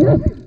Yeah.